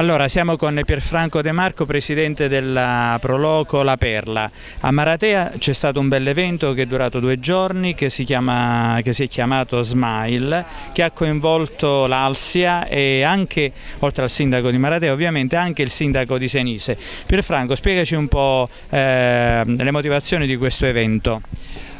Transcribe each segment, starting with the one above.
Allora, siamo con Pierfranco De Marco, presidente della Proloco La Perla. A Maratea c'è stato un bel evento che è durato due giorni, che si, chiama, che si è chiamato Smile, che ha coinvolto l'Alsia e anche, oltre al sindaco di Maratea, ovviamente anche il sindaco di Senise. Pierfranco, spiegaci un po' eh, le motivazioni di questo evento.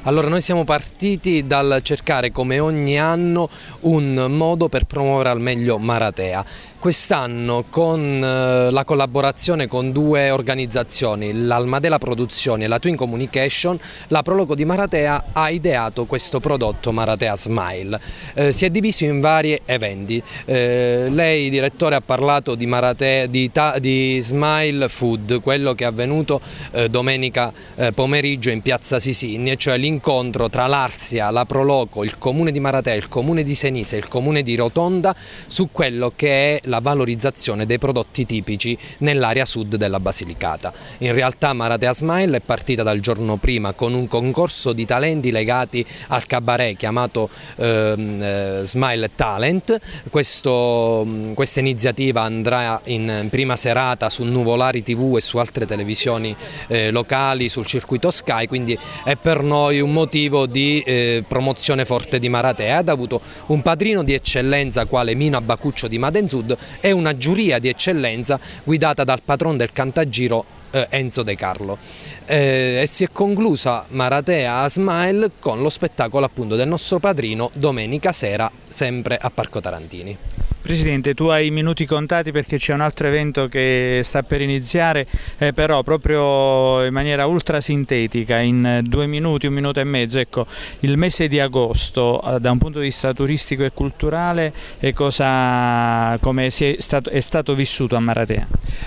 Allora noi siamo partiti dal cercare come ogni anno un modo per promuovere al meglio Maratea. Quest'anno con eh, la collaborazione con due organizzazioni, l'Almadela Produzioni e la Twin Communication, la Proloco di Maratea ha ideato questo prodotto Maratea Smile. Eh, si è diviso in vari eventi. Eh, lei, direttore, ha parlato di, Maratea, di, di Smile Food, quello che è avvenuto eh, domenica eh, pomeriggio in piazza Sisini, cioè l'incontro tra l'Arsia, la Proloco, il comune di Maratea, il comune di Senise il comune di Rotonda su quello che è la valorizzazione dei prodotti tipici nell'area sud della Basilicata. In realtà Maratea Smile è partita dal giorno prima con un concorso di talenti legati al cabaret chiamato ehm, eh, Smile Talent. Questo, questa iniziativa andrà in prima serata su Nuvolari TV e su altre televisioni eh, locali sul circuito Sky, quindi è per noi un motivo di eh, promozione forte di Maratea. Ha avuto un padrino di eccellenza quale Mino Abbacuccio di Madensud e una giuria di eccellenza guidata dal patron del cantagiro eh, Enzo De Carlo eh, e si è conclusa Maratea a Smile con lo spettacolo appunto del nostro padrino domenica sera sempre a Parco Tarantini. Presidente, tu hai i minuti contati perché c'è un altro evento che sta per iniziare, eh, però proprio in maniera ultra sintetica, in due minuti, un minuto e mezzo, ecco, il mese di agosto eh, da un punto di vista turistico e culturale e cosa, come è stato, è stato vissuto a Maratea?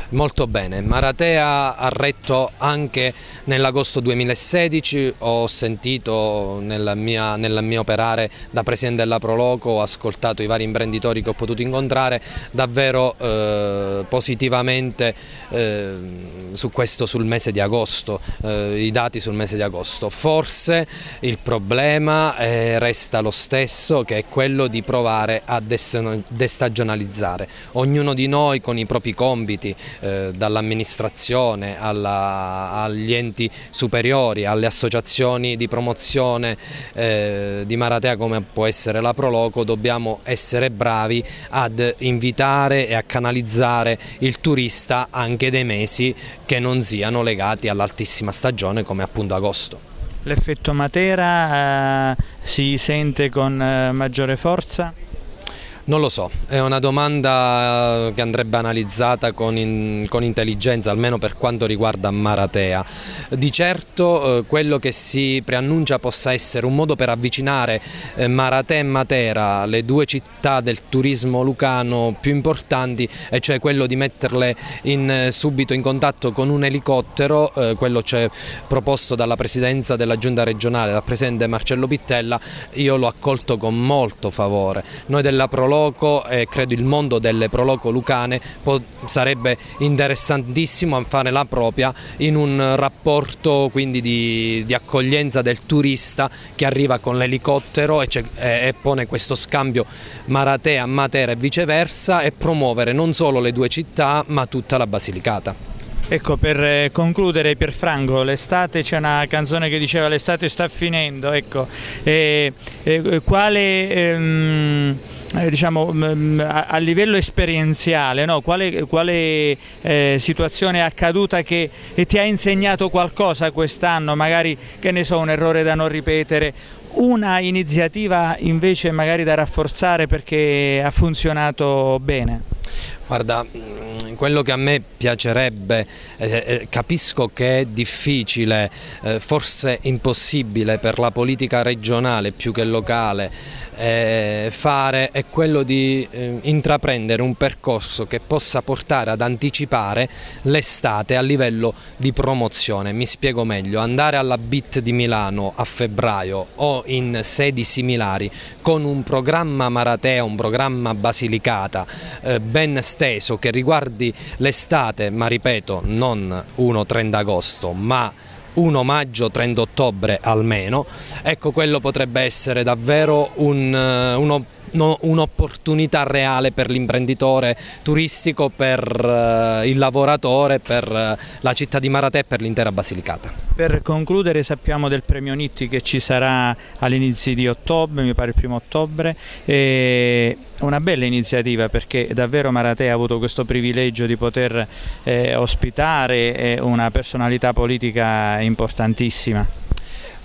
Molto bene, Maratea ha retto anche nell'agosto 2016, ho sentito nel mio, operare da Presidente della Proloco, ho ascoltato i vari imprenditori che ho potuto incontrare davvero eh, positivamente eh, su questo sul mese di agosto, eh, i dati sul mese di agosto. Forse il problema eh, resta lo stesso che è quello di provare a destagionalizzare. Ognuno di noi con i propri compiti, eh, dall'amministrazione agli enti superiori, alle associazioni di promozione di Maratea come può essere la Proloco, dobbiamo essere bravi ad invitare e a canalizzare il turista anche dei mesi che non siano legati all'altissima stagione come appunto agosto. L'effetto Matera eh, si sente con eh, maggiore forza? Non lo so, è una domanda che andrebbe analizzata con, in, con, intelligenza, almeno per quanto riguarda Maratea. Di certo eh, quello che si preannuncia possa essere un modo per avvicinare eh, Maratea e Matera, le due città del turismo lucano più importanti, e cioè quello di metterle in, eh, subito in contatto con un elicottero, eh, quello c'è proposto dalla Presidenza della Giunta regionale, dal Presidente Marcello Pittella, io l'ho accolto con molto favore. Noi della Proloco Proloco e credo il mondo delle Proloco lucane sarebbe interessantissimo fare la propria in un rapporto quindi di, di accoglienza del turista che arriva con l'elicottero e, e, pone questo scambio Maratea-Matera e viceversa e promuovere non solo le due città ma tutta la Basilicata. Ecco, per eh, concludere Pierfranco, l'estate c'è una canzone che diceva l'estate sta finendo, ecco, e, e, quale... Ehm, eh, diciamo, mh, mm, a, a, livello esperienziale, no? quale, quale eh, situazione è accaduta che ti ha insegnato qualcosa quest'anno, magari che ne so, un errore da non ripetere, una iniziativa invece magari da rafforzare perché ha funzionato bene? Guarda, mm, quello che a me piacerebbe, eh, eh, capisco che è difficile, eh, forse impossibile per la politica regionale più che locale, eh, fare è quello di eh, intraprendere un percorso che possa portare ad anticipare l'estate a livello di promozione. Mi spiego meglio, andare alla BIT di Milano a febbraio o in sedi similari con un programma Maratea, un programma Basilicata eh, ben steso che riguardi l'estate, ma ripeto non 1-30 agosto, ma 1 maggio, 30 ottobre almeno, ecco quello potrebbe essere davvero un, eh, un'opportunità reale per l'imprenditore turistico, per uh, il lavoratore, per uh, la città di Maratè e per l'intera Basilicata. Per concludere sappiamo del premio Nitti che ci sarà all'inizio di ottobre, mi pare il primo ottobre, e una bella iniziativa perché davvero Maratè ha avuto questo privilegio di poter eh, ospitare eh, una personalità politica importantissima.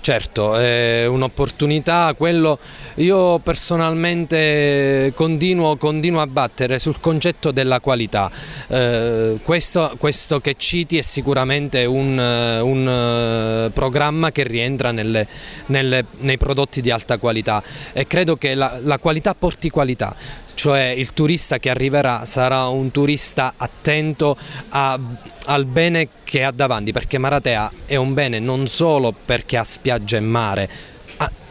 Certo, è un'opportunità, quello io personalmente continuo, continuo, a battere sul concetto della qualità, eh, questo, questo, che citi è sicuramente un, un eh, programma che rientra nelle, nelle, nei prodotti di alta qualità e credo che la, la qualità porti qualità, cioè il turista che arriverà sarà un turista attento a, al bene che ha davanti, perché Maratea è un bene non solo perché ha spiaggia e mare,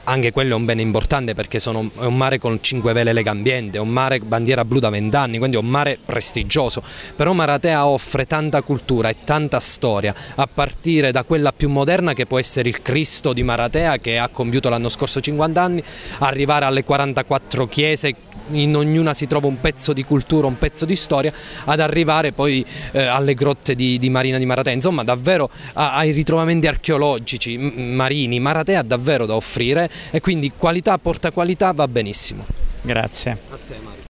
anche quello è un bene importante perché sono, è un mare con 5 vele legambiente, è un mare bandiera blu da 20 anni, quindi è un mare prestigioso, però Maratea offre tanta cultura e tanta storia, a partire da quella più moderna che può essere il Cristo di Maratea che ha compiuto l'anno scorso 50 anni, arrivare alle 44 chiese in ognuna si trova un pezzo di cultura, un pezzo di storia, ad arrivare poi eh, alle grotte di, di, Marina di Maratea, insomma davvero a, ai ritrovamenti archeologici marini, Maratea ha davvero da offrire e quindi qualità porta qualità va benissimo. Grazie.